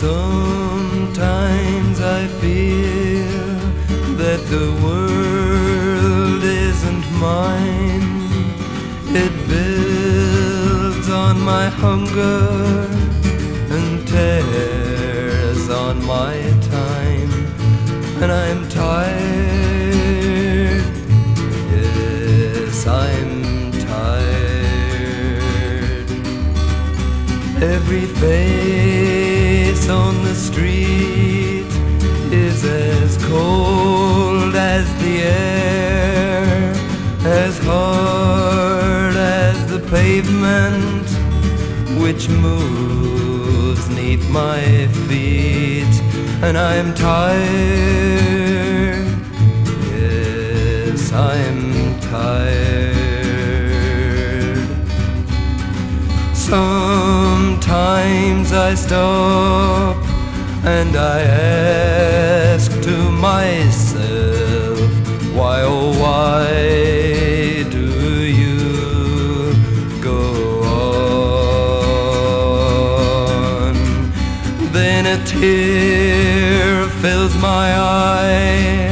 Sometimes I feel that the world isn't mine. It builds on my hunger and tears on my time. And I'm tired. Yes, I'm tired. Every face on the street is as cold as the air, as hard as the pavement which moves neath my feet, and I'm tired. Yes, I'm tired. Sometimes I stop and I ask to myself, why oh why do you go on? Then a tear fills my eye.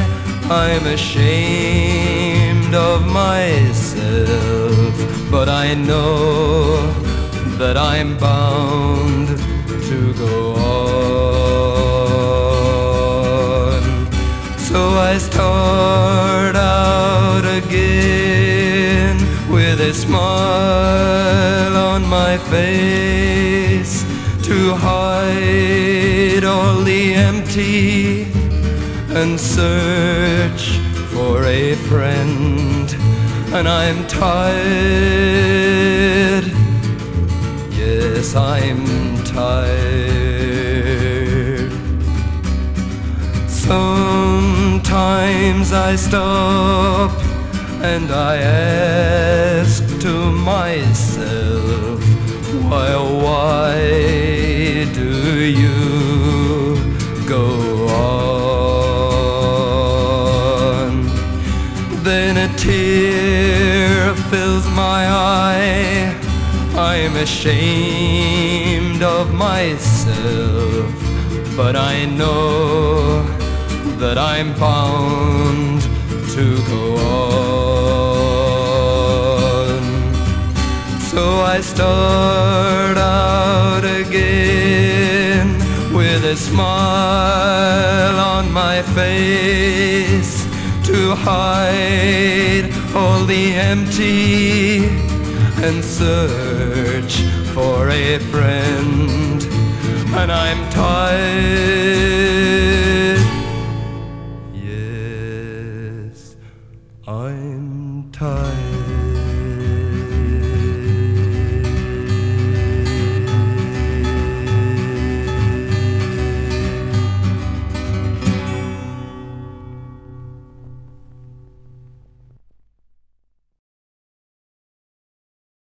I'm ashamed of myself, but I know that I'm bound to go on. So I start out again with a smile on my face to hide all the empty and search for a friend. And I'm tired. Yes, I'm tired. Sometimes I stop and I ask to myself, why, why do you go on? Then a tear fills my eye. I'm ashamed of myself, but I know that I'm bound to go on. So I start out again with a smile on my face to hide all the empty and search for a friend. And I'm tired. Yes, I'm tired.